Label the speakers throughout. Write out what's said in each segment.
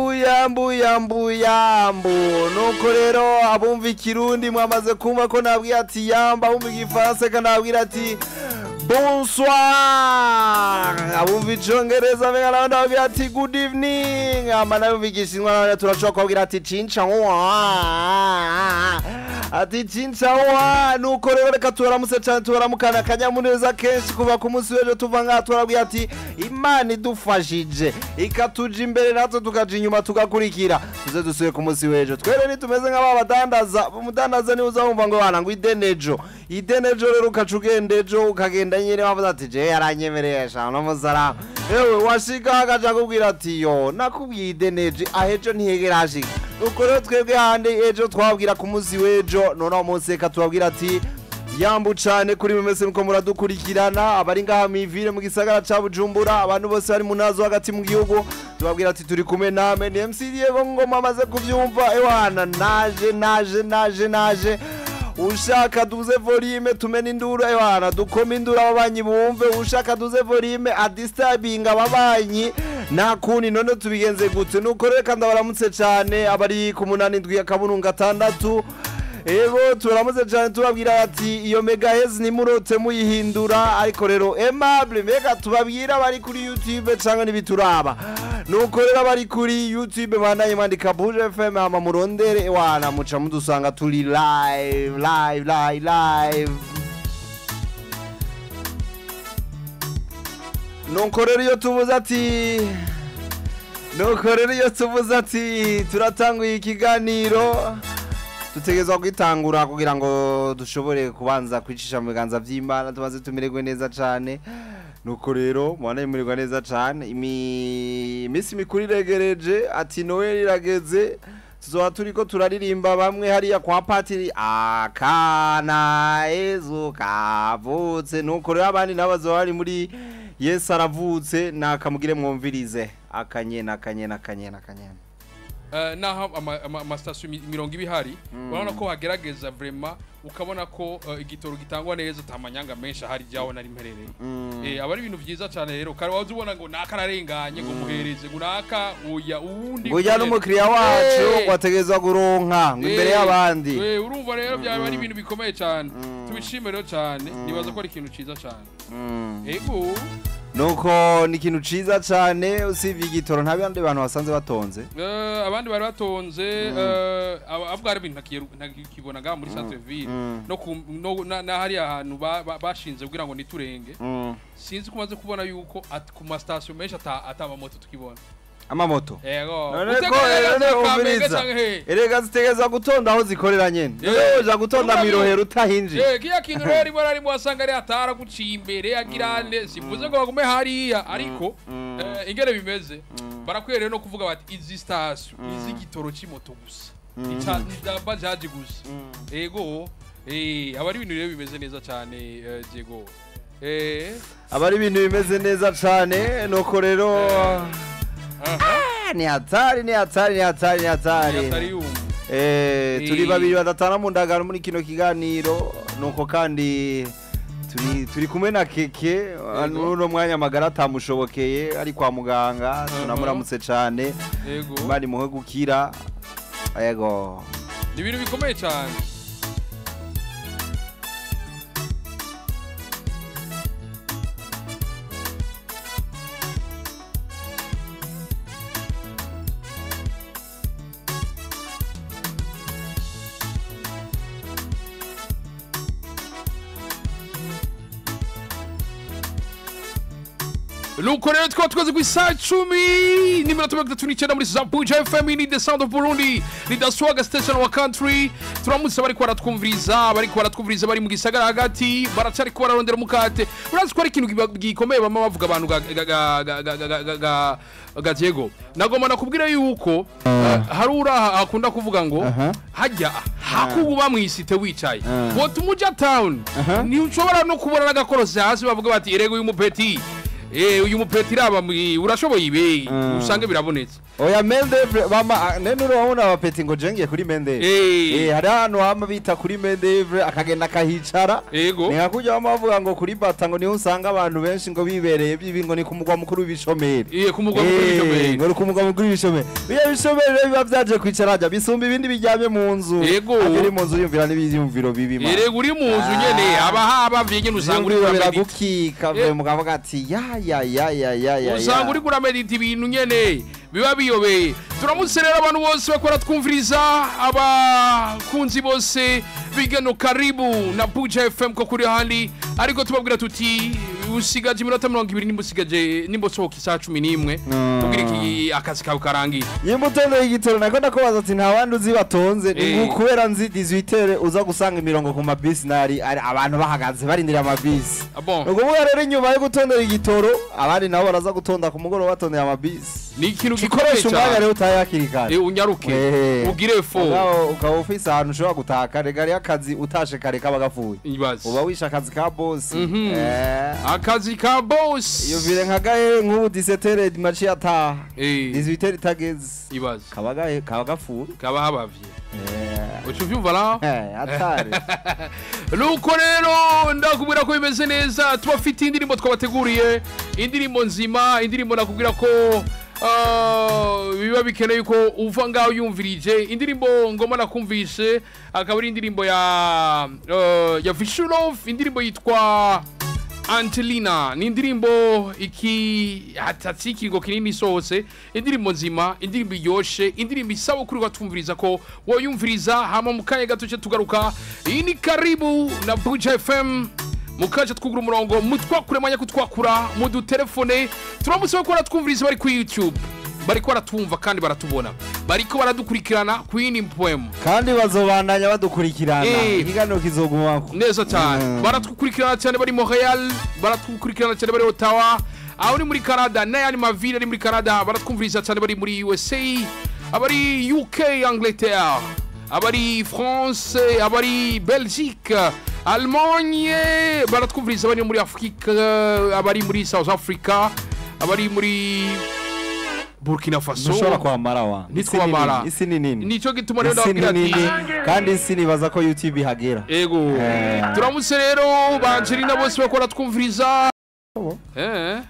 Speaker 1: yambu yambu yambu yambu nuko rero abumva ikirundi mwamaze kumva ko nabwira ati yamba abumva igifaransa kanabwira ati bonsoir! Abumva icongereza mbega nawe ndababwira ati good evening! Ama nabumva igishinwa nawe turashobora kubabwira ati cinca ati cincawa nuko rero reka tubaramutse cyane tubaramukana akanyamuneza kenshi kuva ku munsi w'ejo tuva ngaha turabwira ati imana idufashije ikatuja imbere natwe tukaja inyuma tugakurikira tuze dusuye ku munsi w'ejo twere nitumeze nk'aba badandaza umudandaza ni we uzabumva ngo bana ngo idenejo idenejo rero ukaca ugenda ejo ukagenda nyine wavuze ati je yaranyemereye shana n'umusarama ewe washika agaca akubwira ati yo nakubwiye idenejo ahejo ntihegera hashika nuko rero twebwe handi ejo twabwira ku munsi w'ejo noneho munsi reka tubabwira ati yambu cane kuri mwe mwese muko muradukurikirana abari ngaha mwivire mu gisagara ca bujumbura abantu bose bari mu na zo hagati mu gihugu tubabwira ati turi kumwe namwe. Ni mc diego ngoma amaze kuvyumva ewana naje naje naje naje. Ushaka duze volume tumena induru ewana dukome induru ababanyi bumve. Ushaka duze volume adistabinga ababanyi nta kundi none tubigenze gute nuko reka ndabaramutse cane abari ku munani ndwi akaburunga atandatu. Ego turamutse cyane tubabwira ati iyo megahezi nimurote muyihindura. Ariko rero aimable mbega tubabwira abari kuri youtube cyangwa n'ibituraba nuko rero abari kuri youtube bandanye mwandika buje fm hama murondere wana muca mudusanga turi live live live live. Nuko rero iyo tuvuze ati nuko rero iyo tuvuze ati turatanguye ikiganiro. Dutegerezwa kwitangura kugira ngo dushobore kubanza kwicisha mu biganza by'imana tumaze tumererwe neza cyane nuko rero mubona imererwa neza cyane iminsi mikuru iregereje ati noel irageze tuzoba turi ko turaririmba bamwe hariya kwa patiri akana ezu kavutse. Nuko rero abandi nabo bazoba bari muri yesu aravutse nakamugire mwumvirize. Akanyena akanyena akanyena akanyena
Speaker 2: naho amasitasiyo mirongo iba ihari urabona ko hagerageza vrema ukabona ko igitoro gitangwa neza utamanyanga menshi ahari jyaho nari mperereye. Aba ari ibintu byiza cyane rero. Kare waza ubona ngo naka ararenganye ngo muhereze ngo naka uya uwundi
Speaker 1: burya n'umukiriya wacu wategerezwa guronka ngo imbere y'abandi.
Speaker 2: Urumva rero byaba ari ibintu bikomeye cyane tubishime rero cyane nibaza ko ari ikintu cyiza cyane ego!
Speaker 1: Nuko ni ikintu ciza cyane usibye igitoro nta bandi bantu basanze batonze.
Speaker 2: Abandi bari batonze avuga hari ibintu ntakibona ngaha muri centre ville no hariya hantu bashinze kugira ngo niturenge. Sinzi ko umaze kubona yuko ku masitasiyo menshi atamamoto tukibona.
Speaker 1: Amamoto. Erega zitegereza gutonda aho zikorera nyene. Uja gutonda mirohero utahinjiye
Speaker 2: kiya kintu rero na rimwe wasanga ari atara guciye imbere agira nde sivuze ngo bagume hariya. ariko ingene bimeze barakwiye rero no kuvuga bati izi sitasiyo izi gitoro c'imoto gusa. Ica bajaji gusa. Ego aba ari ibintu rero bimeze neza cyane Diego.
Speaker 1: Aba ari ibintu bimeze neza cyane nuko rero ni hatari ni hatari ni hatari ni hatari turi babiri badatana mu ndagano muri kino kiganiro nuko kandi turi kumwe na keke n'uno mwanya amagara atamushobokeye ari kwa muganga tunamuramutse cyane bari muhe gukira. Yego
Speaker 2: ni ibintu bikomeye cyane nuko rero tukaba tukoze ku isaha icumi n'iminota mirongo itatu n'icyenda muri zabuja fm ni the sound of burundi. Ni the swag station wa country. Turamutse bari baratwumviriza bari baratwumviriza bari mu gisagara hagati baracari ko bararondera umukate urazi ko ari ikintu gikomeye bama bavuga abantu ga Diego. Nagomba nakubwira yuko hari uraha akunda kuvuga ngo hajya hakubu bamwisite wicaye tumuja town no kubona n'agakorose hasi bavuga bati Eh, uyu mupeti iraba urashoboye ibe usange birabonetse
Speaker 1: oya mendevre bama nene urabona abapeti ngo jengiye kuri mendevre
Speaker 2: Eh,
Speaker 1: Eh, hari ahantu hama bita kuri mendevre akagenda akahicara
Speaker 2: ego
Speaker 1: ni nka kurya bama bavuga ngo kuri bata ngo ni ho usanga abantu benshi ngo bibereye bibi ngo ni ku mugwa mukuru w'ibishomeri
Speaker 2: iye ku mugwa mukuru
Speaker 1: Eh,
Speaker 2: w'ishomeri
Speaker 1: ngo ku mugwa mukuru w'ibishomeri biya bishomeri biba vyaje kwicara hajya bisumba ibindi biryamye mu nzu
Speaker 2: Yego.
Speaker 1: Uri mu nzu yumvira n'ibyiyumviro bibi man.
Speaker 2: erega uri mu nzu nyene haba habavye nyene usanga uri
Speaker 1: biragukika
Speaker 2: Eh.
Speaker 1: mukavuga ati ya
Speaker 2: usanga uri kuramedita ibintu nyene biba biyobeye turamutse rero abantu bose bakora twumviriza abakunzi bose bigano karibu na buja fm ko kuri handi ariko tubabwira tuti usigaje iminota mirongo ibiri nimba usigaje nimba usohoka isaha cumi n'imwe. Kugira iki akazi kawe karangiye?
Speaker 1: Yimba utondeye igitoro nako ndakubaza ati nta bandi uzi batonze. Ni
Speaker 2: Eh.
Speaker 1: kubera nzi 18 uza gusanga imirongo ku mabisi nari ari abantu bahagaze barindira amabisi.
Speaker 2: Ah,
Speaker 1: ni ukuvuga rero inyuma yo gutondera igitoro abandi nabo baraza gutonda ku mugoroba batondera amabisi.
Speaker 2: Ni ikintu gikomeye
Speaker 1: gikoresha umwanya
Speaker 2: cyane
Speaker 1: rero utayakiri kare.
Speaker 2: Eh, unyaruke.
Speaker 1: Eh.
Speaker 2: ugire fo.
Speaker 1: Ukaba ufise ahantu ushobora gutaka rega rero akazi utashe kare kaba
Speaker 2: ibaze.
Speaker 1: Uba wishe akazi ka bosi
Speaker 2: Mhm. Akazi ka boss
Speaker 1: iyo vire nka gahe nk'ubu disetere maci ataha
Speaker 2: Eh,
Speaker 1: dizitere itageze
Speaker 2: ibaze.
Speaker 1: Kaba gahe kaba
Speaker 2: habavye.
Speaker 1: Eh.
Speaker 2: uca uvyumva naho
Speaker 1: Eh, atari.
Speaker 2: Nuko rero ndakubwira ko bimeze neza tubafite indirimbo twabateguriye. Indirimbo nzima indirimbo nakubwira ko ah, biba bikeneye ko uva ngaho yumvirije. Indirimbo ngoma nakumvishe akaba ari indirimbo ya ah, ya vishurov indirimbo yitwa Angelina ni indirimbo iki hatatsi ikiringo kinini sose indirimbo nzima indirimbo iryoshe indirimbo isaba kuri watumviriza ko woyumviriza hama mu kanya gato tugaruka iyi ni karibu na buja fm mukaje twugura umurongo mutwakure mwanya kutwakura mudutelefone turamusaba ko ratwumviriza bari ku youtube bariko baratwumva kandi baratubona. Bariko baradukurikirana ku yindi mpwemu
Speaker 1: kandi bazobandanya badukurikirana.
Speaker 2: Eh.
Speaker 1: ikiganiro kizogumako
Speaker 2: neza cyane.
Speaker 1: Mm.
Speaker 2: baratwukurikirana cyane bari montreal baratwukurikirana cyane bari ottawa aho ni muri canada n'ayandi mavile ari muri canada baratwumviriza cyane bari muri usa abari uk angleterre abari france abari belgique allemagne baratwumviriza bari muri afurika abari muri south africa abari muri burkina faso.
Speaker 1: Ntushobora kwamara wa.
Speaker 2: Ntitwamara.
Speaker 1: isi ni nini?
Speaker 2: Nico gituma rero ndabwira ati
Speaker 1: kandi isi nibaza ko youtube ihagera
Speaker 2: ego.
Speaker 1: Turamuse
Speaker 2: turamutse rero banjirina bose bakora twumviriza eh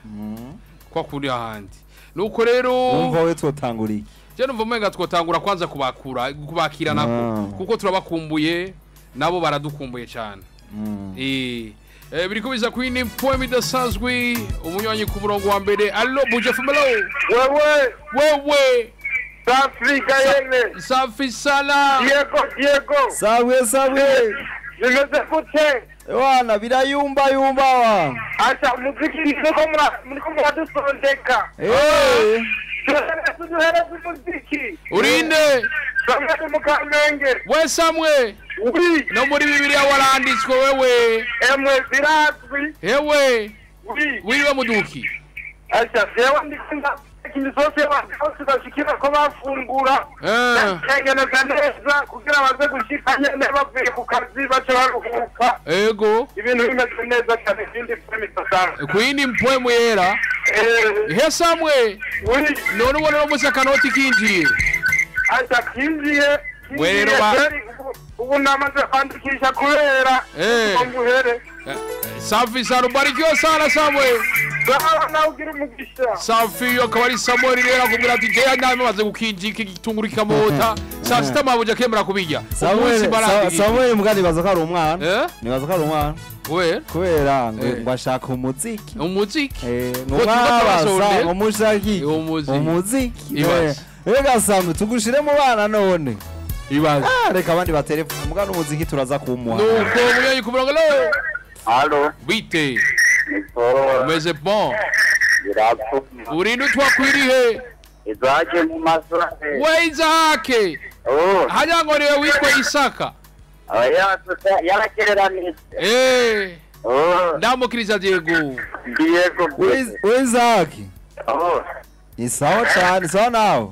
Speaker 2: kwa kuri ahandi. Nuko rero
Speaker 1: umva we twotangura iki
Speaker 2: je numva umenga twotangura kwanza kubakura kubakira nako.
Speaker 1: Mm.
Speaker 2: kuko turabakumbuye nabo baradukumbuye cyane
Speaker 1: Mm.
Speaker 2: eh Eh, birikubiza queen poem idasanzwe umunywanyi ku murongo wa mbere allo buje fumelo
Speaker 3: wewe.
Speaker 2: Wewe.
Speaker 3: Safrika yene
Speaker 2: safi sala.
Speaker 3: Yego yego
Speaker 1: sawe sawe
Speaker 3: eh, nimeze kute.
Speaker 1: Wana birayumba yumba wa.
Speaker 3: Acha muziki niko mura niko mwadusondeka
Speaker 1: eh.
Speaker 3: Tuhere tuhere muziki.
Speaker 2: Urinde.
Speaker 3: Samwe mukamenge
Speaker 2: we samwe no muri bibiliya waranditswe wewe.
Speaker 3: Emwe zirazwi
Speaker 2: ewe
Speaker 3: wi
Speaker 2: wiriwe muduki.
Speaker 3: Acha jewe ndikunda imisozi y'abantu bashikira ko bafungura.
Speaker 2: Eh,
Speaker 3: yageneza neza kugira baze gushika nyene bavuye ku kazi bace baruhuka.
Speaker 2: Ego.
Speaker 3: Ibintu bimeze neza cyane ikindi pemitasana
Speaker 2: ku yindi mpwemu yera. He samwe
Speaker 3: uri.
Speaker 2: None ubona no musi akanoti kinjiye.
Speaker 3: Acha kinjiye.
Speaker 2: Ye ba-
Speaker 3: kinjiye, ubu namaze kwandikisha kubera.
Speaker 2: Eh.
Speaker 3: Nguhere
Speaker 2: eh, safi sana ubarikiwe sana safi iyo akaba ari samuel rero akubwira ati jeya nami maze gukinjika igitunguru kikamota eh. saa sita mabuja akemera kubijya
Speaker 1: samuel mbwa nibaza ko ari umwana. Nibaza ko ari umwana.
Speaker 2: Kubera?
Speaker 1: Kubera ngo ashaka umuziki.
Speaker 2: Umuziki?
Speaker 1: Ngo
Speaker 2: umuziki.
Speaker 1: Rega samu tugushire mu bana none
Speaker 2: ibanze
Speaker 1: ah, reka abandi baterefone mugana umuziki turaza kumuha
Speaker 2: nuko muyanyi ku murongo nawe
Speaker 3: halo
Speaker 2: bite umeze bon. Urinde utwakwirihe
Speaker 3: izake mu masake
Speaker 2: we izake.
Speaker 3: Oh.
Speaker 2: Hariya ngo niwe witwa isaka.
Speaker 3: Oh, yarakereranije.
Speaker 2: Eh.
Speaker 3: Oh.
Speaker 2: Ndamukiriza diego.
Speaker 3: Diego
Speaker 1: we
Speaker 3: izake.
Speaker 1: Ni sawa cyane sawa nawe.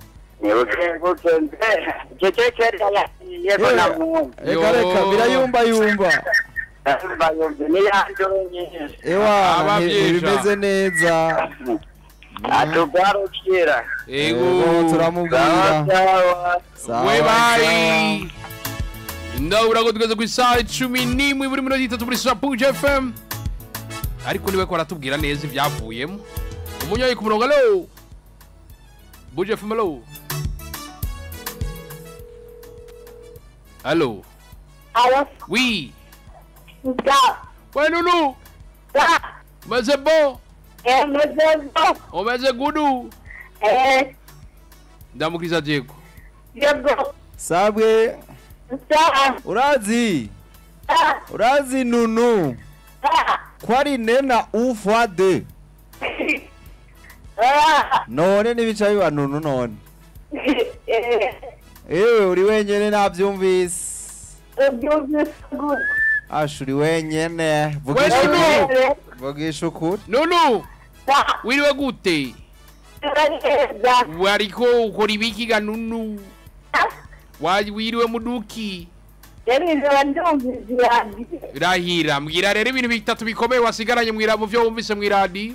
Speaker 1: Reka birayumba yumba ewa ntibimeze neza
Speaker 3: atugarukira
Speaker 2: ego
Speaker 1: Ego, turamubwira
Speaker 2: we bayi ndabura ko tugeze ku isaha icumi n'imwe buri minota itatu muri sapuje fm ariko ni we ko aratubwira neza ibyavuyemo umunyoyi ku murongo alo buje fm alo alo
Speaker 4: Alo,
Speaker 2: wi
Speaker 4: da,
Speaker 2: we nunu?
Speaker 4: Da,
Speaker 2: umeze bo.
Speaker 4: Eh, mezego,
Speaker 2: umeze gudu.
Speaker 4: Eh,
Speaker 2: ndamukiriza diego.
Speaker 4: Yego,
Speaker 1: sabwe.
Speaker 4: Da,
Speaker 1: urazi?
Speaker 4: Da,
Speaker 1: urazi nunu?
Speaker 4: Da,
Speaker 1: ko ari nena ufwa de
Speaker 4: ah,
Speaker 1: none n'ibica biba nunu none. ewe uri wenyine nabyumvise
Speaker 4: ubyumvise gute
Speaker 1: ashuri
Speaker 2: wenyine
Speaker 1: vugisha ukuri vugisha ukuri
Speaker 2: nunu! Wiriwe gute. Wariko ukora ibiki ga nunu. Wiriwe muduki. Rahira mbwira rero ibintu bitatu bikomeye wasigaranye mu byo wumvise
Speaker 4: mu iradiyo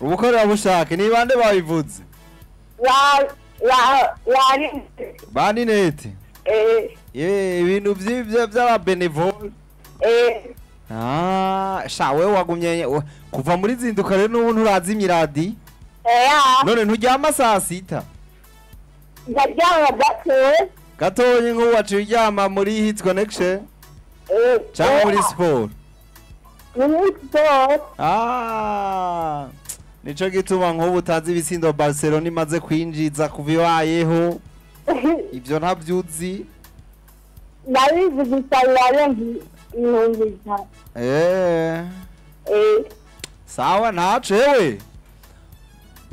Speaker 4: ubukorerabushake
Speaker 1: ni bande babivuze
Speaker 4: ba- ba- bari
Speaker 1: bandi nete
Speaker 4: eh,
Speaker 1: ye ibintu
Speaker 4: eh,
Speaker 1: Ah, sha wewe wagumye kuva muri zinduka rero n'ubu
Speaker 4: eh, ah,
Speaker 1: none nturyama saa sita
Speaker 4: ndaryama gatowe
Speaker 1: gatonye nk'ubu waciye uryama muri hit connection
Speaker 4: eh,
Speaker 1: cyangwa
Speaker 4: eh,
Speaker 1: muri siporo
Speaker 4: siporo
Speaker 1: Ah, nico gituma nk'ubu utazi ibisindo barcelona imaze kwinjiza kuva ibayeho ivyo ntavyuzi
Speaker 4: ndabizi gusa birarenga ibihumbi
Speaker 1: eh.
Speaker 4: Eh,
Speaker 1: sawa ntaco yewe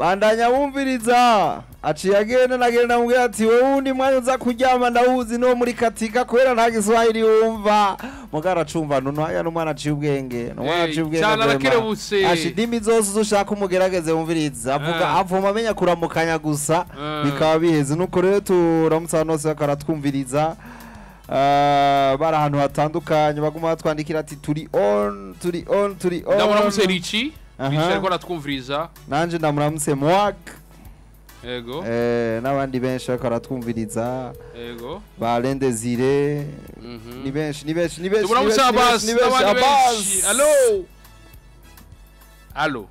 Speaker 1: bandanya wumviriza aciye agenda nagenda mubwira ati wewe wundi mwanya uza kuryama ndawuzi no muri katika kubera nta giswahili wumva mugara acumva nuno haya n'umwana aciye ubwenge n'umwana
Speaker 2: Eh,
Speaker 1: aciye ubwenge asha indimi zose ushaka umugerageze wumviriza. Avuga
Speaker 2: Ah.
Speaker 1: avuma amenya kuramukanya gusa
Speaker 2: Ah.
Speaker 1: bikaba biheze nuko rero turamutse ahantu hose bakaratwumviriza Ah, bari ahantu hatandukanye. Baguma batwandikira ati turi on turi on turi on.
Speaker 2: Ndamuramutse rici
Speaker 1: Uh-huh.
Speaker 2: bityo ariko aratwumviriza
Speaker 1: nanjye ndamuraramutse muwaka
Speaker 2: yego
Speaker 1: eh, n'abandi benshi ariko aratwumviriza
Speaker 2: yego
Speaker 1: ba
Speaker 2: mm-hmm.
Speaker 1: ni benshi ni benshi ni benshi ni benshi ni benshi abazi
Speaker 2: alo alo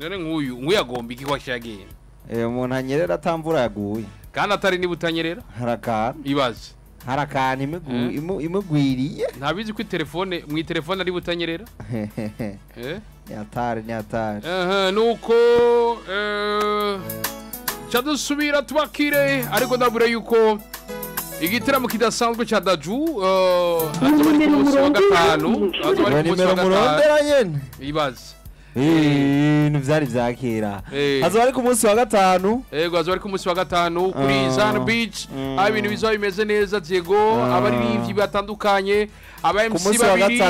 Speaker 2: nguyu agomba iki cyagenda
Speaker 1: eh, umuntu anyerera atamvura yaguye.
Speaker 2: Kandi atari niba utanyerera?
Speaker 1: Harakana
Speaker 2: ibaze.
Speaker 1: Harakana
Speaker 2: eh.
Speaker 1: imugwiriye.
Speaker 2: Ntabizi ko telefone mu iterefone ari butanyerera?
Speaker 1: Nyatar, Nyatar.
Speaker 2: Aham, nuko... cyadusubira eh, tubakire ariko ndabura yuko. Igitaramo kidasanzwe cya daju akaba ari ku munsi wa gatanu
Speaker 1: akaba
Speaker 2: ari ku munsi wa gatanu ibaze
Speaker 1: ibintu byari
Speaker 2: byakira
Speaker 1: hazaba ari ku munsi wa gatanu
Speaker 2: yego hazaba ari ku munsi wa gatanu kuri zani
Speaker 1: bici
Speaker 2: aho ibintu bizaba bimeze neza diego abaririmbyi batandukanye aba mc babiri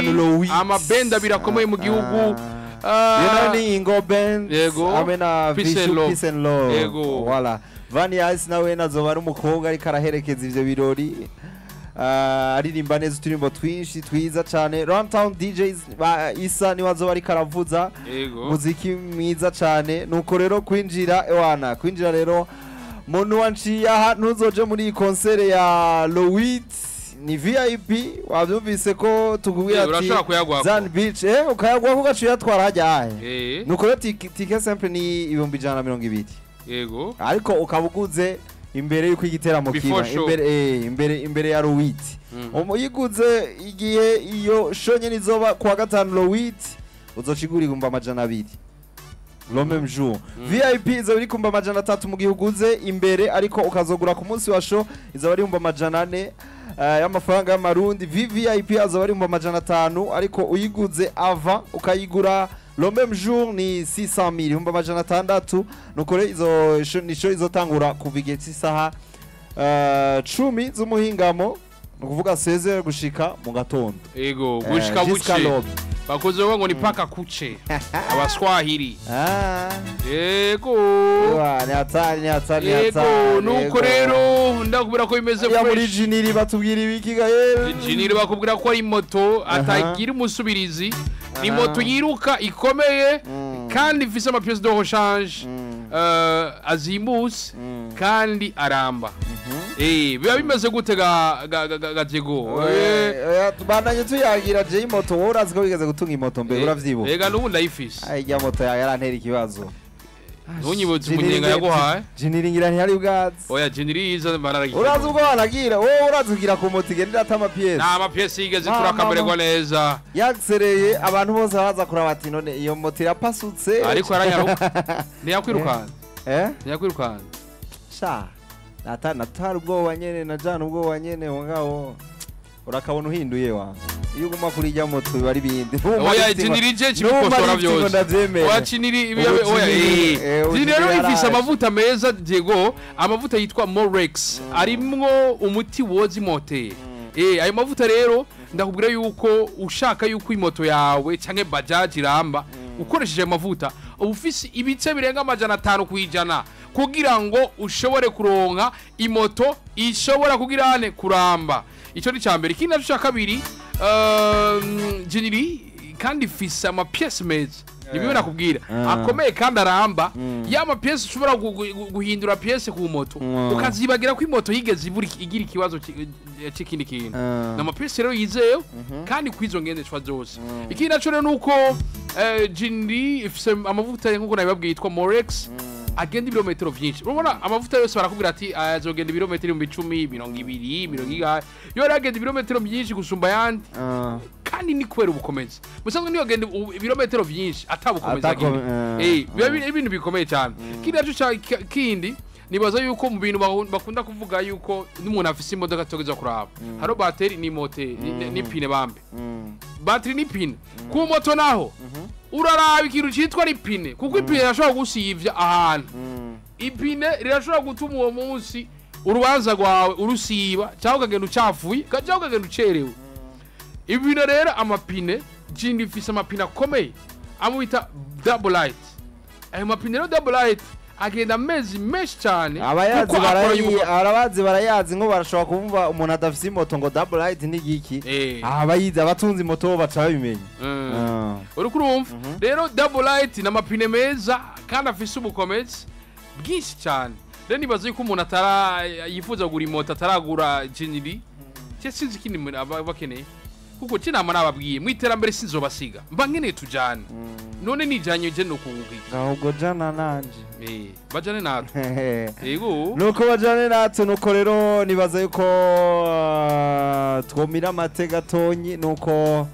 Speaker 2: amabenda abiri akomeye mu gihugu Ah.
Speaker 1: you know ni Ingo Band
Speaker 2: Yego.
Speaker 1: hamwe na Vishu. Peace and Love
Speaker 2: Yego.
Speaker 1: voilà Van Ice nawe nazoba ari umukobwa ariko araherekeza ivyo birori Ah, aririmba neza uturimbo twinshi twiza cane Runtown DJs Isa ni we azoba ariko aravuza
Speaker 2: ego
Speaker 1: muziki mwiza cane nuko rero kwinjira ewana kwinjira rero muntu wanciye aha ntuzoje muri iyi konsere ya Lowit ni VIP wavyumvise ko tukubwira
Speaker 2: Eh,
Speaker 1: ati
Speaker 2: urashobora kuyagwako.
Speaker 1: Zan Beach. Eh ukayagwako ugaca uyatwara hajya ahe?
Speaker 2: Eh.
Speaker 1: Nuko rero tike simple ni ibihumbi ijana na mirongo ibiri.
Speaker 2: Ego
Speaker 1: ariko ukaba uguze imbere y'uko igiteramo kiba. imbere eh, imbere imbere ya Lowit
Speaker 2: Mhm.
Speaker 1: umuyiguze igihe iyo show nyene izoba kuwa gatanu Lowit uzoca igura ibihumbi amajana abiri. Le même jour. Vip izaba iri kumba amajana atatu mu gihe uguze imbere ariko ukazogura ku munsi wa show izaba ari kumba amajana ane. Y'amafaranga y'amarundi vvip azaba ari kumba amajana atanu ariko uyiguze ava ukayigura. Le même jour ni 600 mil humba amajana atandatu. Nuko rero izo izotangura kuva igihe cy'isaha eh, cumi z'umuhingamo. Ni ukuvuga 16 gushika mu gatondo.
Speaker 2: Ego
Speaker 1: Eh,
Speaker 2: gushika
Speaker 1: jusqu'à
Speaker 2: bavuga ngo ni paka kuche. Abaswahili
Speaker 1: Ah.
Speaker 2: yego
Speaker 1: Wa, ni hatari ni hatari ni
Speaker 2: yego
Speaker 1: hatari
Speaker 2: nuko rero ndakubwira ko bimeze
Speaker 1: ya muri jiniri batubwira ibiki ga yewe.
Speaker 2: Jiniri bakubwira ko ari moto atagira umusubirizi. Ni moto yiruka ikomeye
Speaker 1: Mm.
Speaker 2: kandi ifise ama pièces de rechange. Euh, azimbutse kandi aramba Eh, biba bimeze gute ga ga ga- ga- ga Diego Eh,
Speaker 1: bandanye tuyagira je moto wowe urazi ko wigeze gutunga imoto mbere
Speaker 2: eh,
Speaker 1: uravyibuka
Speaker 2: ega n'ubu is.
Speaker 1: Ai, ya moto yawe yarantera ikibazo
Speaker 2: ntunyibutse
Speaker 1: Jiniri
Speaker 2: umunyenga yaguhaye
Speaker 1: Jiniringira nti hari ubwazi.
Speaker 2: oya jiniri yiza bararagiye
Speaker 1: urazi ubwo banagira wowe urazi ugira ku moto igendera ata amapiyesi
Speaker 2: nta mapiyesi yigeze turakamererwa neza.
Speaker 1: Yasereye abantu bose baza kuraba bati none iyo moto irapasutse.
Speaker 2: Ariko aranyaruka ntiyakwirukanza
Speaker 1: eh?
Speaker 2: Ntiyakwirukanza
Speaker 1: sha nata natari ubwoba nyene na jana ubwoba nyene mugabo urakabona uhinduye wa? Iyo uguma kuri ijya moto biba ari bindi
Speaker 2: oya jiniri je kibikosora byose. oya jiniri
Speaker 1: Ubu jiniri, eh, ubu
Speaker 2: jiniri rero ifise amavuta meza Diego. Amavuta yitwa Morex. Arimwo umuti woza imoteri eh ayo mavuta rero ndakubwira yuko ushaka yuko imoto yawe canke bajaji iramba ukoresheje ayo mavuta uba ufise ibice birenga amajana atanu ku ijana. Kugira ngo ushobore kuronka imoto ishobora kugira ane kuramba. Icyo ni cya mbere. Ikindi naco cya kabiri um, jiniri kandi ifise amapiyesi meza. Nibyo nakubwira.
Speaker 1: Ah.
Speaker 2: akomeye kandi aramba. Ya mapiyesi ushobora gu- gu- guhindura piyesi ku moto.
Speaker 1: Mm.
Speaker 2: ukazibagira ko imoto yigeze igira ikibazo ki- eh, c'ikindi kintu.
Speaker 1: Ah.
Speaker 2: ni amapiyesi rero yizewe kandi kw'izo ngendeshwa zose. Ikindi naco rero ni uko jindi ifite amavuta nk'uko nabibabwiye yitwa morex agenda ibirometero byinshi. Urabona amavuta yose barakubwira ati "Aya azogenda ibirometero ibihumbi icumi mirongo ibiri mirongo ingahe yo rero agenda ibirometero byinshi gusumba ayandi.
Speaker 1: Ah.
Speaker 2: kandi ni kubera ubukomezi musanzwe niyo agenda ibirometero byinshi atabukomeza agira
Speaker 1: eh,
Speaker 2: eh biba ibintu bikomeye cyane. Kiriya cyo kindi nibaza yuko mu bintu bakunda kuvuga yuko n'umuntu afise imodoka atogeza kuraba haro bateri ni moteri ni- n'ipine bambe.
Speaker 1: Bateri
Speaker 2: ni n'ipine ku moto naho uraraba ikintu cyitwa ripine kuko ipine yashobora gusivya ahantu.
Speaker 1: Mm.
Speaker 2: ipine rirashobora gutuma uwo munsi urubanza rwawe urusiba cyangwa ukagenda ucyavuye cyangwa ukagenda ucerewe. Ibintu rero amapine jindi ifise amapine akomeye amwita dabulayiti ayo mapine rero dabulayiti agenda amezi menshi cyane
Speaker 1: abayazi arabazi barayazi ngo barashobora kumva umuntu adafise imoto ngo dabulayiti ni giki?
Speaker 2: Eh.
Speaker 1: abayizi abatunze imoto baca babimenya
Speaker 2: Mm.
Speaker 1: Ah.
Speaker 2: uriko urumva rero double light ni amapine meza kandi afise ubukomezi bwinshi cyane rero nibaza yuko umuntu yifuza kugura imoto ataragura jiniri cye sinzi ikindi bakeneye. Kuko cye nama nababwiye mu iterambere sinzobasiga. Mba nkeneye tujane. None nijanye je no kuwuhiga
Speaker 1: ahubwo jana nanje.
Speaker 2: Eh bajane natwe. Yego
Speaker 1: nuko bajane natwe nuko rero nibaza yuko ah, twomira amate gatonyi nuko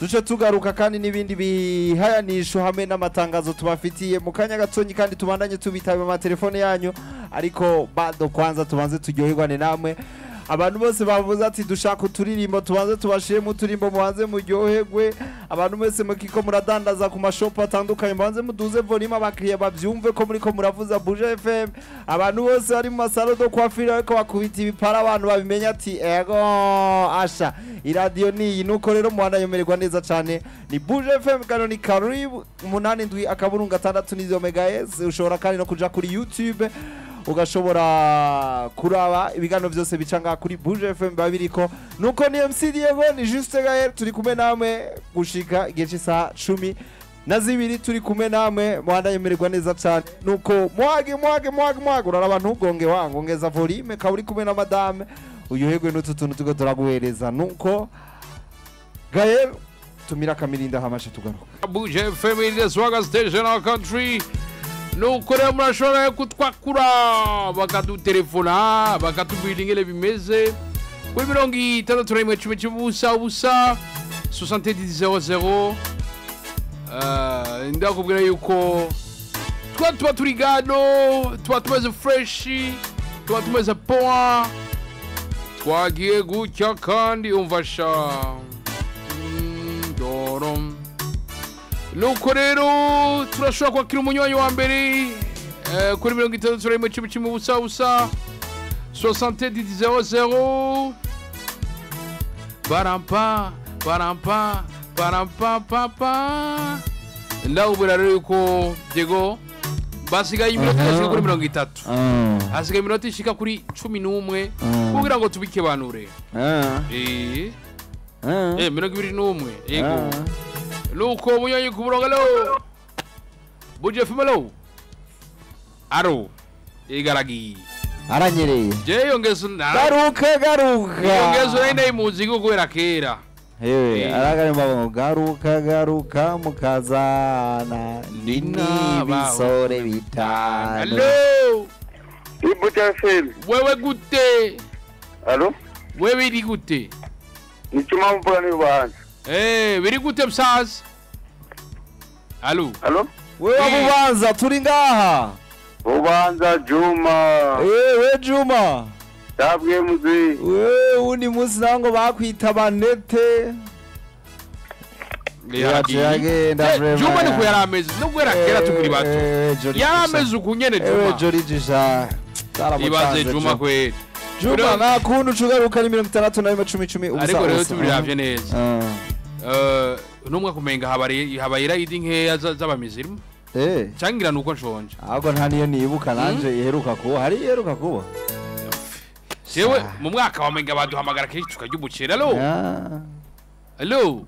Speaker 1: duce tugaruka kandi n'ibindi bihayanisho hamwe n'amatangazo tubafitiye. Mu kanya gatonyi kandi tubandanye tubitaba amatelefone yanyu ariko bado kwanza tubanze turyoherwane namwe. Abantu bose bavuze ati dushaka uturirimbo tubanze tubashiremo uturimbo mubanze muryoherwe abantu mwese mukiko muradandaza ku mashopu atandukanye mubanze muduze volume abakiriya babyumve ko muriko muravuza buje fm abantu bose bari mu masaro do kwafira ariko bakubita ibipara abantu babimenya ati ego asha iradiyo niyi. Nuko rero muhandayemererwa neza cyane ni buje fm kano ni karibu umunani ndwi akaburungu gatandatu n'izo megahes ushobora kandi no kuja kuri youtube ugashobora kuraba ibiganiro byose bica ngaha kuri buje fm biba biriko nuko ni mc diego ni juste gael turi kumwe namwe gushika igihe cy'isaha cumi na zibiri turi kumwe namwe muhanda yemererwa neza cyane. Nuko mwage mwage mwage mwage uraraba ntugonge wangu ongeza volume kaba uri kumwe na madame. Uyoherwe n'utu tuntu tuko turaguhereza. Nuko gael tumira akamirinda hamashe tugaruka
Speaker 2: buje in the swagger station our country nuko rero murashobora kutwakura bakadutelefona bakatubwira bimeze kuri mirongo itandatu na rimwe cumi cy'ubusa ubusa 70 00 ndakubwira yuko twa tuba turi gano tuba tumeze fureshi tuba tumeze powa twagiye gutya kandi umva sha. Mm, doro nuko rero turashobora kwakira umunywanyi wa mbere eh, kuri mirongo itandatu na rimwe kimwe kimwe ubusa busa sosante didi zero zero barampa barampa barampa papa ndabubwira rero yuko Diego basigaye iminota ishika kuri mirongo itatu. Hasigaye iminota ishika kuri cumi n'umwe kugira ngo tubikebanure Eh, eh, mirongo ibiri n'umwe. Yego Luko bunyonyi kubulogalo bujefumalo aro igalagi
Speaker 1: aranyereye
Speaker 2: jeyongeza
Speaker 1: garuka garuka
Speaker 2: yongeza unaenda imuziki kubera kera Ewe,
Speaker 1: arakarimba ngo garuka garuka mukazana
Speaker 2: nini
Speaker 1: bisore bitanu
Speaker 2: Hello
Speaker 3: Ibuta FM
Speaker 2: Wewe gute
Speaker 3: Hello
Speaker 2: Wewe iri gute
Speaker 3: Nikimamvura ni bana
Speaker 2: Eh, good gute msaza? Hello.
Speaker 3: Hello.
Speaker 1: We are Bubanza turi.
Speaker 3: Bubanza Juma.
Speaker 1: Eh, hey, we Juma.
Speaker 3: Tabwe muzi.
Speaker 1: Eh, we undi munsi nango bakwita banete. yeah,
Speaker 2: yeah, yeah,
Speaker 1: yeah,
Speaker 2: yeah, yeah, yeah, yeah, yeah, yeah, yeah, yeah, yeah, yeah,
Speaker 1: yeah,
Speaker 2: yeah,
Speaker 1: yeah,
Speaker 2: yeah juma Rero-
Speaker 1: nta kundi ucugaruka ni mirongo itandatu na rimwe cumi cumi ubusa
Speaker 2: ariko rero
Speaker 1: tu
Speaker 2: tubiravye neza n'umwaka umenga habaye irayidi nkeya za- z'abamizirimo
Speaker 1: Eh,
Speaker 2: cangira nuko nshonje
Speaker 1: ahubwo nta niyo nibuka nanje iheruka kuba hari iheruka kuba
Speaker 2: jewe mu mwaka wamenga baduhamagara kenshi tukarya umuceri alo. Alo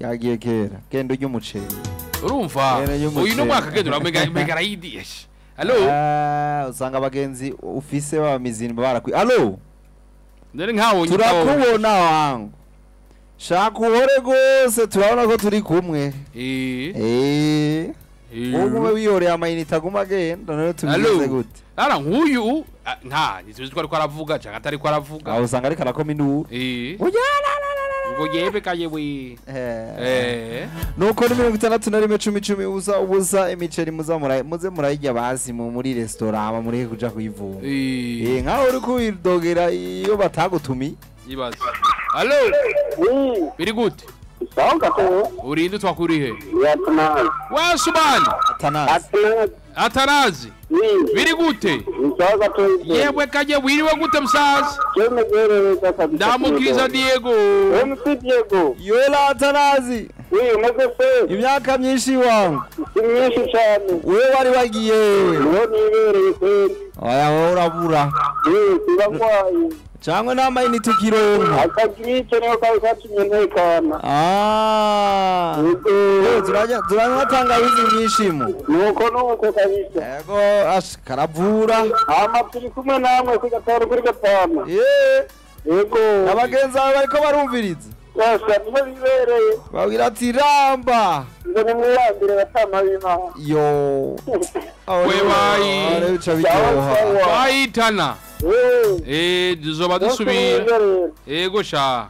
Speaker 1: yagiye kera genda urya umuceri
Speaker 2: urumva uyu no mwaka genda uramenga umenga arayidi yesh alo
Speaker 1: Ah, usanga abagenzi ufise b'abamizini barakwi alo
Speaker 2: nari nkawo
Speaker 1: turakubona wangu. Shaka uhore rwose turabona ko turi kumwe.
Speaker 2: Eh.
Speaker 1: Eh, wowe wihoreye amayinite aguma agenda none tubigenze
Speaker 2: Alo.
Speaker 1: gute?
Speaker 2: Ara nk'uyu? Ah, nta ntituzi ko ariko aravuga canke atari ko aravuga.
Speaker 1: Aho usanga ariko arakoma induru
Speaker 2: eh. Yebe kayewe
Speaker 1: Eh.
Speaker 2: eh
Speaker 1: nuko ni mirongo itandatu na rimwe cumi cumi ubusa ubusa imiceri muze murayirya basi mu muri resitora mureke
Speaker 2: eh
Speaker 1: Eh, nkaho uri kuwidogera iyo batagutumiye
Speaker 2: ibaze alo biri gute? Urinde twakurihe
Speaker 3: yatuna
Speaker 2: wasubani
Speaker 1: atanazi
Speaker 2: atarazi. Biri gute yebwe kaje wiriwe gute
Speaker 3: musaza
Speaker 2: ndamukiriza diego.
Speaker 1: Yola
Speaker 3: atarazi. Umeze se
Speaker 1: imyaka myinshi wangu
Speaker 3: si myinshi cyane
Speaker 1: wewe wari wagiye?
Speaker 3: Niho nibereye kweli
Speaker 1: oya wowe urabura
Speaker 3: oui sibagwaye
Speaker 1: cyangwa nta mayinite ukironka
Speaker 3: akagira icyo niho kari katumye ntekana
Speaker 1: Ah. Turanywa tangawizi nyinshimo
Speaker 3: nuko nuko kabisa.
Speaker 1: Yego ash karavura
Speaker 3: hama turi kumwe namwe kuri gatanu kuri gatanu
Speaker 1: ye
Speaker 3: yego
Speaker 1: abagenzi bawe bariko barumviriza babwira ati ramba. Yo.
Speaker 2: We bayi.
Speaker 3: Eh,
Speaker 2: dusubira. yego sha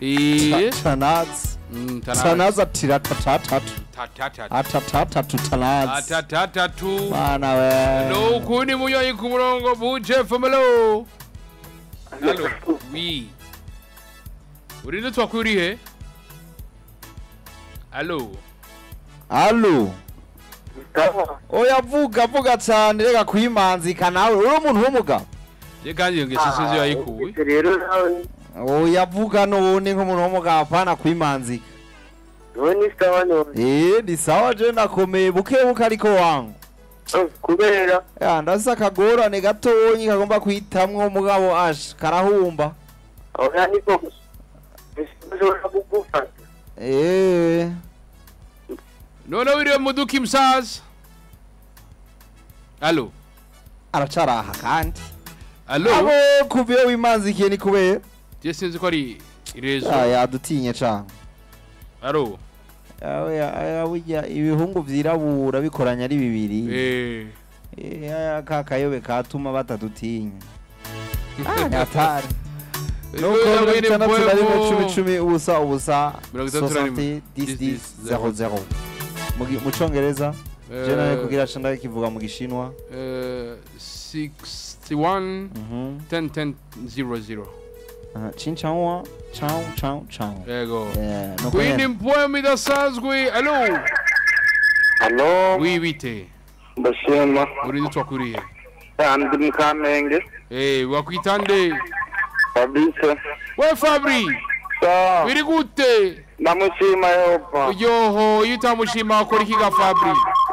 Speaker 2: eh.
Speaker 1: eh.
Speaker 2: Mm, tanazi.
Speaker 1: Tanazi. We.
Speaker 2: No ukundi ku murongo buje famelo Hello. Urinde twakurihe? Halo.
Speaker 1: alo
Speaker 3: Sawa.
Speaker 1: oya vuga vuga cyane reka kwimanzika nawe uri umuntu w'umugabo
Speaker 2: Je kandi yonge sisizo yayikuwe.
Speaker 3: Ah, rero nawe
Speaker 1: oya vuga n'ubundi nk'umuntu w'umugabo apana kwimanzika
Speaker 3: ni sawa none
Speaker 1: Eh, ni sawa je nakomeye buke buke ariko wangu
Speaker 3: kubera
Speaker 1: ya ndafise akagorane gatonyi kagomba kwitamwo umugabo ash karahumba
Speaker 3: oya niko bishobora kugufata
Speaker 1: Eh,
Speaker 2: None wiriwe muduki msaza. Halo.
Speaker 1: aracaraha kandi
Speaker 2: Halo.
Speaker 1: abo kuva iyo wimanzikiye ni kubera
Speaker 2: Je sinzi ko ari irezo.
Speaker 1: Ah, yadutinye. Yawe ya burya ibihungu vyirabura bikoranye ari bibiri ka kayobe katuma batadutinya Ah, No
Speaker 2: Code Cannot Chume Chume
Speaker 1: USA USA 60 10 10 mu cyongereza je nawe kugira aca ndawe kivuga mu gishinwa
Speaker 2: 61 10 10 00
Speaker 1: Chinchawa, chao, chao, chao.
Speaker 2: Yego.
Speaker 1: Yeah,
Speaker 2: no
Speaker 1: Queen
Speaker 2: Mpwemi idasanzwe. Hello.
Speaker 3: Hello.
Speaker 2: Wibite.
Speaker 3: Ndashima.
Speaker 2: Uri nitwa
Speaker 3: kuriye. Ndi Mkamenge.
Speaker 2: Eh, wakwitande.
Speaker 3: Fabrice
Speaker 2: we fabri
Speaker 3: sa.
Speaker 2: biri gute
Speaker 3: ndamushima yehova
Speaker 2: yoho iyo utamushima wakora iki ga fabri.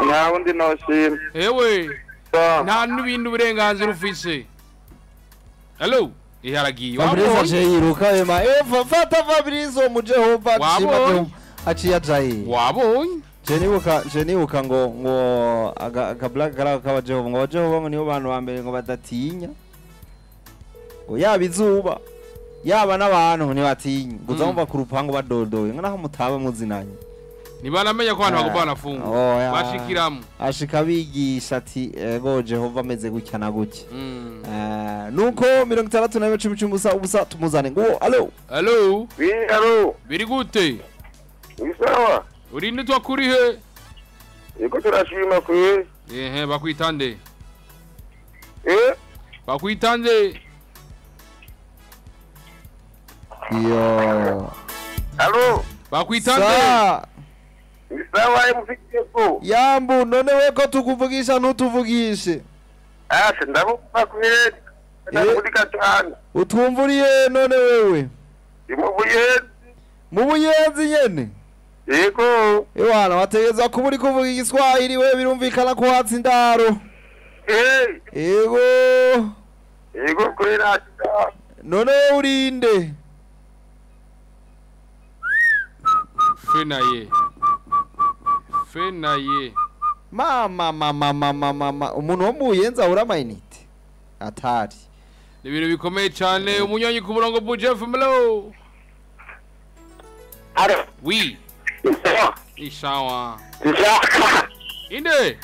Speaker 3: Nta wundi noshima.
Speaker 2: Ewe
Speaker 3: sa.
Speaker 2: nta n'ibindi burenganzira ufise alo iharagiye
Speaker 1: Fabrice aciye yiruka ema. Fa- fata Fabrice mu Jehova ashima
Speaker 2: Wabonye?
Speaker 1: Jehova aciye ajaye
Speaker 2: wabonye?
Speaker 1: Je nibuka je nibuka ngo ngo aga aga black kara kaba Jehova ngo Jehova ngo nibo bantu ba mbere ngo badatinya ngo yaba izuba yaba n'abantu ntibatinya ngo
Speaker 2: uzamva
Speaker 1: mumva ku rupangu badodoye ngo naho mutaba muzinanye.
Speaker 2: Ntibanamenya ko abantu
Speaker 1: Ah,
Speaker 2: bagomba banafunga bashikiramo.
Speaker 1: Ashika bigisha ati ego Jehova ameze gutya na gutya.
Speaker 2: Mm.
Speaker 1: Eh, nuko mirongo itandatu na rimwe cumi cumi ubusa ubusa tumuzane. Ngo alo
Speaker 2: alo
Speaker 3: wi alo
Speaker 2: biri gute?
Speaker 3: Ibisawa
Speaker 2: kuri he?
Speaker 3: Yego turashima kuri
Speaker 2: ehe bakwitande.
Speaker 3: Eh?
Speaker 2: Bakwitande
Speaker 1: iyo
Speaker 3: alo
Speaker 2: bakwitande.
Speaker 1: Sa.
Speaker 3: Ibisawa mufitiye ko
Speaker 1: yambu none we ko tukuvugisha ntutuvugishe
Speaker 3: ashe ndamukupa kwe ndakudika cyane
Speaker 1: utwumvuriye none wewe.
Speaker 3: Imubuye
Speaker 1: mu buyenzi nyene.
Speaker 3: Yego.
Speaker 1: Iwana wategeza kuba uri kuvuga igiswahili we birumvikana ko hatsi indaro
Speaker 3: eh
Speaker 1: ego
Speaker 3: yego kwe nashika
Speaker 1: none wewe urinde
Speaker 2: fenaye fenaye
Speaker 1: mama mama mama mama umuntu wo mu buyenzi abura amayinite atari.
Speaker 2: Ni ibintu bikomeye cyane umunyonyi ku murongo bujeff mlo
Speaker 3: alo.
Speaker 2: Wi
Speaker 3: isawa
Speaker 2: ishawa.
Speaker 3: Nshaka
Speaker 2: inde.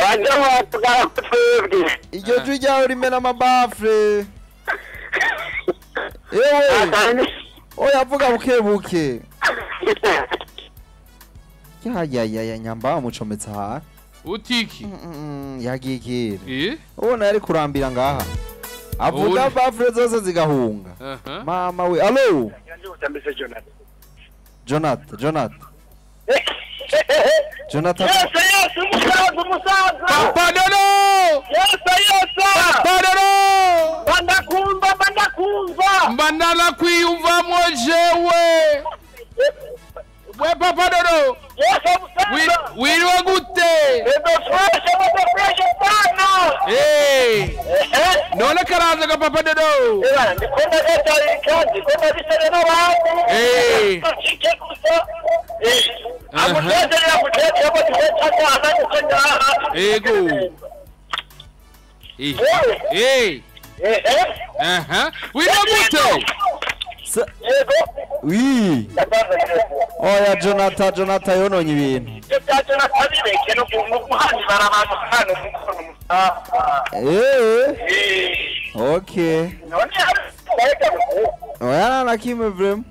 Speaker 3: Bajya batugara ko twebwe
Speaker 1: iryo jwi ryawe rimena amabafure ewe. Oya vuga buke buke yayayaya nyamba bamucometse ahantu
Speaker 2: utiki.
Speaker 1: Yagiye
Speaker 2: eh
Speaker 1: ubona yari kurambira ngaha. Avuga bafure zose zigahunga.
Speaker 2: Aha.
Speaker 1: Mama we alo! Jonathan. Jonathan jonathan.
Speaker 3: Yose yose umusaza umusaza
Speaker 2: padodo
Speaker 3: yose yose!
Speaker 2: Padodo
Speaker 3: bandakumva bandakumva!
Speaker 2: Mbandala kwiyumvamo jewe! Ouais, papa
Speaker 3: Dodo! Yes,
Speaker 2: I'm Oui,
Speaker 3: oui, on goûter!
Speaker 2: Et de fraîche, on va
Speaker 3: fraîche, on Hey! Não é cara
Speaker 2: do
Speaker 3: papa Dodo!
Speaker 2: Como
Speaker 3: é que tá aí, cara? Como é
Speaker 2: que tá aí,
Speaker 3: não?
Speaker 2: Ei! A mulher
Speaker 1: dele,
Speaker 3: a
Speaker 1: mulher dele, a mulher dele, a
Speaker 3: mulher dele, a Ego! Ei! Ei! Aham!
Speaker 1: Oui, on
Speaker 3: goûter! Sa Yego. Oui.
Speaker 1: Oh, Oya Jonathan Jonathan yononye
Speaker 2: ibintu.
Speaker 1: Eh,
Speaker 2: eh. Okay.
Speaker 1: Oya
Speaker 2: na
Speaker 1: kimwe vrema.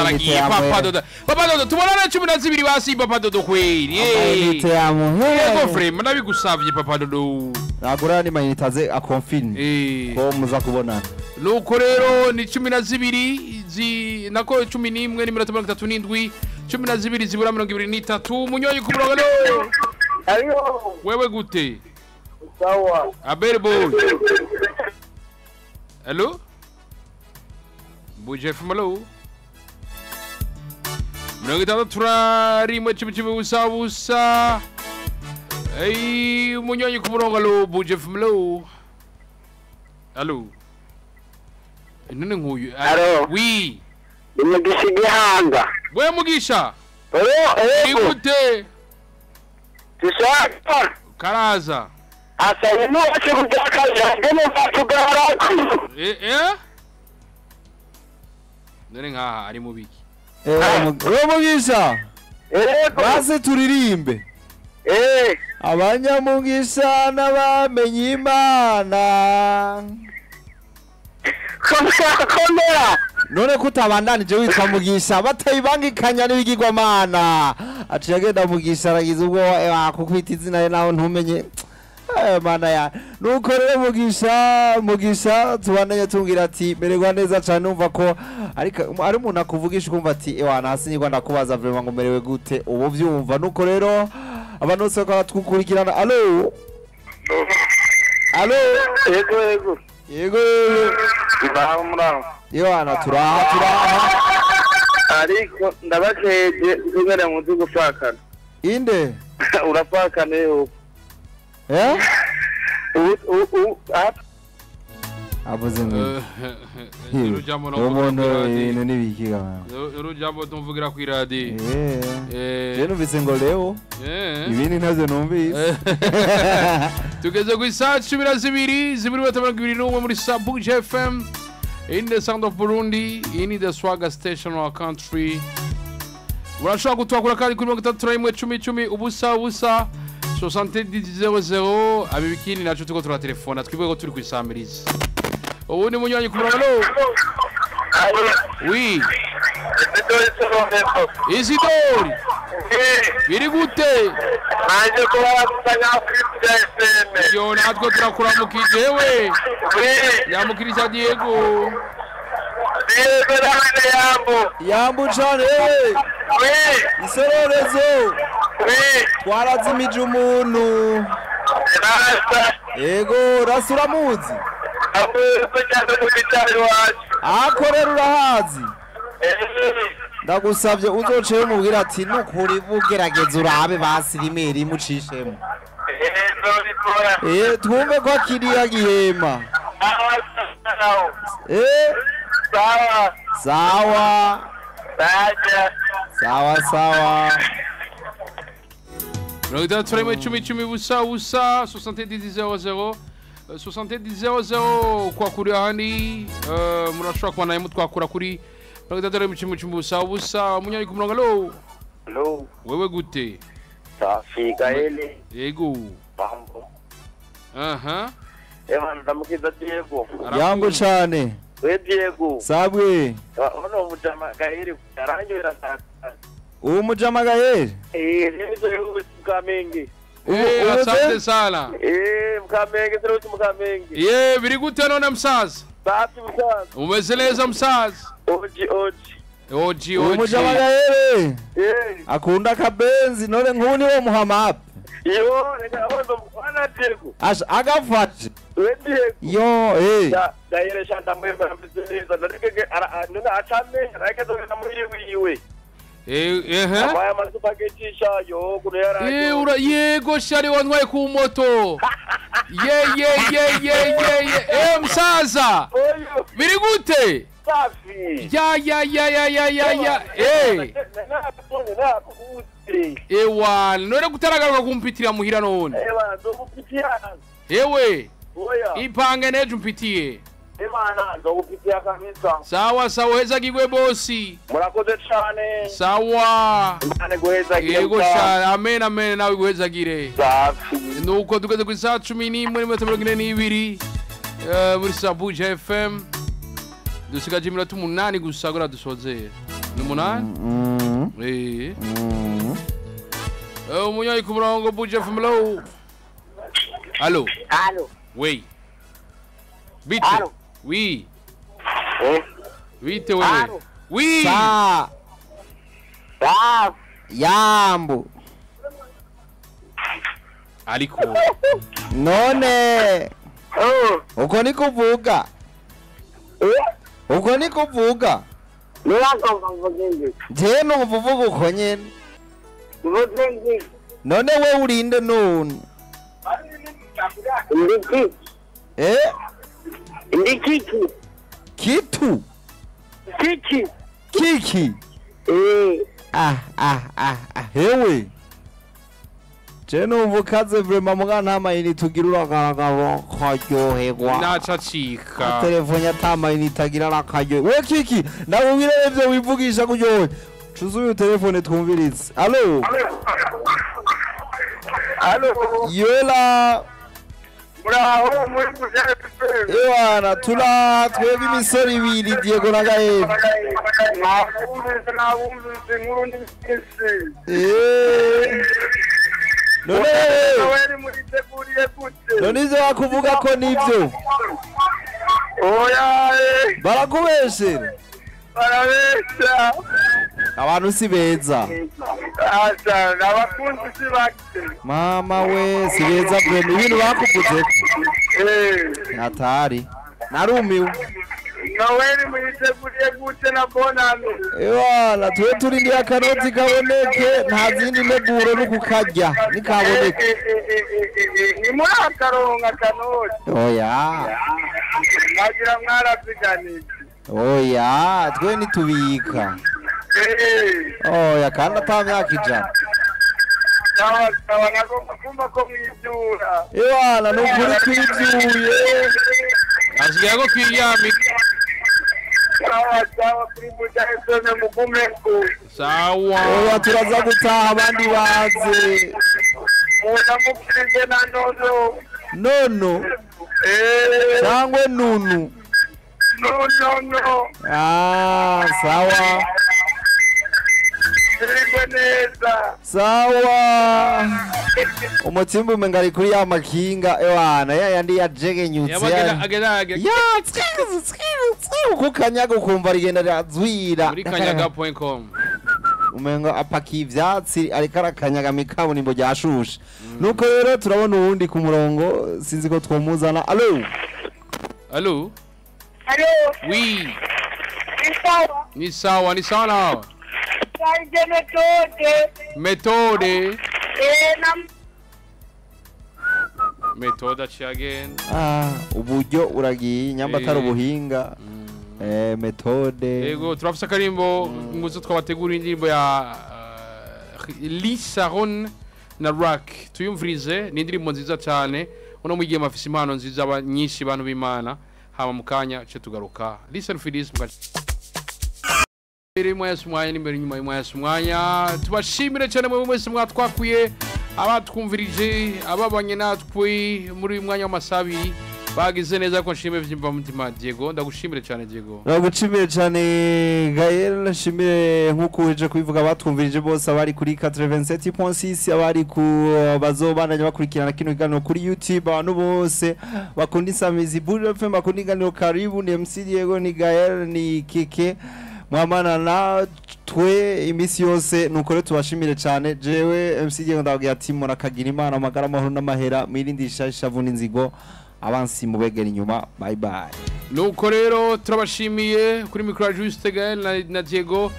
Speaker 2: Aragiye
Speaker 1: yamwe
Speaker 2: papadodo papadodo. Tubonane cumi na zibiri basi papadodo kweli.
Speaker 1: Amayinite
Speaker 2: Eh.
Speaker 1: yamwe
Speaker 2: yego frame nabigusavye papadodo.
Speaker 1: Nagura ni mayinite aze akonfine
Speaker 2: Eh.
Speaker 1: ko muza kubonana
Speaker 2: nuko rero ni cumi na zibiri zi nako cumi n'imwe n'iminota mirongo itatu n'indwi cumi na zibiri zibura mirongo ibiri n'itatu munyoyi ku murongo no wewe gute.
Speaker 3: Sawa.
Speaker 2: Abel boy. Hello bujeefmalou mnogitata turari usa, usa. ei munyonyi kumurongalo bujeefmalou allo none nkuyu wi
Speaker 3: ni mugisha igihanga
Speaker 2: we mugisha igute
Speaker 3: dushaka
Speaker 2: karaza
Speaker 3: asaba n'uwacu kubyakaje não n'uwacu gahara
Speaker 2: eh eh none nkaha ari mubiki
Speaker 1: we mugisha basi turirimbe abanyamugisha n'abamenye imana none ko utabandanije witwa mugisha batayibangikanya n'ibigirwamana aciye agenda mugisha aragize ubwo kukwita izina ye nawe ntumenye mana ya. Nuko rero mugisha mugisha tubandanye tumbwira ati mererwa neza cyane numva ko ariko ari umuntu akuvugisha ukumva ati ewa hasi nigwa ndakubaza vrema ngo merewe gute? Ubu vyumva. Nuko rero abantu bose bakaba twukurikirana. Alo? Alo?
Speaker 3: Yego yego.
Speaker 1: Yego. Yego
Speaker 3: muraho muraho
Speaker 1: Yohana turaha turaha.
Speaker 3: Ariko ndabakeje ntugere mu nzu gupfakana.
Speaker 1: Inde?
Speaker 3: Urapfakana yo
Speaker 1: eh
Speaker 3: aha
Speaker 1: avuze ngo
Speaker 2: urujambo no kuvugira ku
Speaker 1: ibintu nibikiga
Speaker 2: urujambo tumvugira ku iradiyo
Speaker 1: eh
Speaker 2: Eh,
Speaker 1: numvise ngo leo
Speaker 2: eh.
Speaker 1: ibindi ntavyo numvise
Speaker 2: tugeze ku isaha cumi na zibiri zibiri minota mirongo ibiri n'umwe muri sabuje fm in the sound of burundi in the swaga station of our country urashobora kutwakura kandi kuri mirongo itandatu na rimwe cumi cumi ubusa ubusa 00 abibikini naco tuko turatelefona twibwe ko turi ku isamirizi. Ubu ni munywanyi ku murongo wi isidori biri gute?
Speaker 3: Nanjye kuba
Speaker 2: natwe turakuramukije we yamukirishya diego.
Speaker 1: Yambu cane
Speaker 3: we iserereze
Speaker 1: twarazimije umuntu.
Speaker 3: Rasa
Speaker 1: yego rasa uramuzi ahakorera urahazi.
Speaker 3: Eh,
Speaker 1: ndagusabye uzoceye umubwira ati nukuri bugerageza urabe basi rimwe rimwe ucishemo.
Speaker 3: Eh,
Speaker 1: eh twumve ko akiriya gihema.
Speaker 3: Sawa, sawa.
Speaker 1: eh
Speaker 3: Sawa,
Speaker 1: 명의대한
Speaker 2: 트레이머의 춤이 춤이 우사 우사 소산테 디디제오 제오 소산테 não 제오 과쿠리하니
Speaker 3: 무라슈아
Speaker 2: 과나이무 과쿠라쿠리 명의대한 트레이머 춤이 춤이 우사 우사 문양이 구멍갈로
Speaker 3: Alô?
Speaker 2: Wewe Gute.
Speaker 3: Tafika ele.
Speaker 2: Ego.
Speaker 3: Pambo.
Speaker 2: Aham.
Speaker 3: É, Eva ndamukidza Diego.
Speaker 1: Yangu chane.
Speaker 3: We Diego.
Speaker 1: Sabwe.
Speaker 3: Ono mutamaka iri kutaranyora
Speaker 1: saka umujamagaye
Speaker 3: eh ngizo ukamenge
Speaker 2: Eh, asante sana.
Speaker 3: Eh, mkamenge turuti mkamenge.
Speaker 2: Eh, biri gute none msaza?
Speaker 3: Safi msaza.
Speaker 2: Umeze neza msaza?
Speaker 3: Oji oji.
Speaker 2: Oji oji.
Speaker 1: Umujamagaye.
Speaker 3: Eh.
Speaker 1: Akunda kabenzi none nkuni wo muhama
Speaker 3: hapa. Yo, Ei, mwana dirku.
Speaker 1: Asha
Speaker 3: agafati. Wediye.
Speaker 1: Yo, eh.
Speaker 3: Da da yere shanda mwemba mbizinza. Ndeke ara nuna achambe, rake to namuriwe
Speaker 2: iwe. Ehe
Speaker 3: Amaya amasupageti shayo kuno
Speaker 2: ura yego shari wantwaye ku moto. Ye ye ye ye ye ye. Eh musaza biri gute.
Speaker 3: Safi.
Speaker 2: ya ya ya ya ya ya ya. Eh ewa none kutaragaruka kumpitira muhira none ewe. Ipange nejo umpitiye Imana, ukitia kabisa. Sawa sawa, weza kigwe bosi.
Speaker 3: Murakoze cyane.
Speaker 2: Sawa.
Speaker 3: Imana guheza kire.
Speaker 2: Yego cyane. Amen amen nawe guheza
Speaker 3: kire.
Speaker 2: Nuko tugeze kuri saa 11:42 uh, eh, muri Sabuja FM. Dusigaje iminota umunani gusa gura dusoze. Ni umunani?
Speaker 1: Mm
Speaker 2: -hmm.
Speaker 1: Eh.
Speaker 2: eh mm -hmm. Ku murongo Buja FM low.
Speaker 4: Allo.
Speaker 2: Allo. Wei.
Speaker 4: Bitte.
Speaker 2: Wi
Speaker 3: Eh,
Speaker 2: bite wewe
Speaker 4: Alo.
Speaker 2: wi
Speaker 1: sa.
Speaker 4: Ah,
Speaker 1: yambu.
Speaker 2: Ariko
Speaker 1: none.
Speaker 3: Oh,
Speaker 1: uko ni kuvuga?
Speaker 4: Eh,
Speaker 1: uko ni kuvuga?
Speaker 4: Nirakumva mvuga iki?
Speaker 1: je numva uvuga uko nyene. None we urinde none?
Speaker 4: Ndiki,
Speaker 1: eh?
Speaker 4: Ni
Speaker 1: kitu. Kitu.
Speaker 4: Kiki.
Speaker 1: Kiki.
Speaker 4: Eh.
Speaker 1: Ah ah ah ah hewe. Jeno mvukaze vre mamuga na maini tugiru la karakaro Jenumva ukaze vrema mwantamayini tugira uragaragara Telefonya
Speaker 2: nacacika
Speaker 1: telefone tagira la arakaryo we kiki nawe ubwire ivyo wivugisha kuryohe cuzuye telefone twumviritse alo
Speaker 3: alo
Speaker 1: yela
Speaker 3: muraho muri kujya
Speaker 1: ewana turaha twebwe imisore ibiri diego na gael
Speaker 3: nabumvise nabumvise inkuru
Speaker 1: Eh. none ivyo bakuvuga ko
Speaker 3: eh,
Speaker 1: barakubeshera
Speaker 3: barabeshya
Speaker 1: abantu si beza.
Speaker 3: Abakunzi si bake
Speaker 1: mama we si beza vrema ibintu bakuvuzeko
Speaker 3: Eh,
Speaker 1: atari. Narumiwe.
Speaker 3: Noheli muyiteguriye gute na bonani
Speaker 1: ewana tube turindiye akanoti kaboneke nta zindi nteguro no kukarya nikaboneke
Speaker 3: ni muri akaronka kanoti
Speaker 1: oya.
Speaker 3: Nagira mwaraziganije
Speaker 1: oya twe nitubika. Oya kandi ata myaka ijana? Ewana ni ukuri twibyuye
Speaker 2: asigaye ko kwiyamika.
Speaker 3: Sawa
Speaker 1: turaza gutaha abandi baze.
Speaker 3: Munamukirize na nono.
Speaker 1: Nono?
Speaker 3: Eh,
Speaker 1: cyangwa nunu?
Speaker 3: No no no.
Speaker 1: Ah sawa. Sawa. Umutimba umengari kuri ya makinga ewana. Ya yandi yajegenyutse uko kanyaga ukumva rigenda rirazwira
Speaker 2: muri kanyaga.com
Speaker 1: umenga apakiye ivyatsi ariko arakanyaga mikaburimbo ryashushe nuko rero turabona uwundi ku murongo sinzi ko twomuzana. Alo
Speaker 2: Allô Oui,
Speaker 4: ni sawa.
Speaker 2: ni sawa, ni sawa nawe.
Speaker 4: Karije metode.
Speaker 2: Methode.
Speaker 4: Eh, na
Speaker 2: Methode aciye agenda.
Speaker 1: ah, uburyo uragiye nyamba atari
Speaker 2: Eh.
Speaker 1: ubuhinga eh, metode
Speaker 2: Yego, turafise akarimbo muzo twabategura indirimbo ya Lisaron Lisa Ron na Rock. Tuyumvirize, ni indirimbo nziza cyane. Uno mugiye mafise impano nziza nyinshi bantu b'Imana. Hama mukanya cyo tugaruka. Listen for this muka Imbere mwese umwanya n'imbere nyuma y'umwese umwanya. Tubashimire cyane mwe mwese mwatwakuye abatwumvirije ababanye natwe muri uyu mwanya w'amasabi bagize neza ko nshimire vyimva mutima Diego ndagushimire cyane Diego?
Speaker 1: Nagushimire cyane gael nshimire nk'uko uje kubivuga batwumvirije bose abari kuri 87.6 abari ku bazobandanya bakurikirana kino kiganiro kuri youtube abantu bose bakunda insamizi buri fm bakunda iganiro karibu ni mc diego ni gael ni keke mwamana natwe iminsi yose nuko rero tubashimire cyane jewe mc diego ndababwira ati murakagira imana amagara amahoro n'amahera mwirindisha ishavu n'inzigo abansi mubegera inyuma bye bye.
Speaker 2: Nuko rero turabashimiye kuri mikoro Gael na, Diego.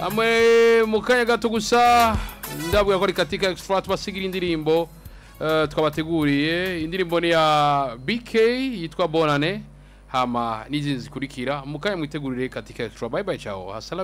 Speaker 2: Amwe mu kanya gato gusa ndabwira ko ari katika extra tubasigira indirimbo uh, twabateguriye. Indirimbo ni ya BK yitwa Bonane. Hama n'izindi zikurikira. Mu kanya mwitegurire katika extra. Bye bye hasala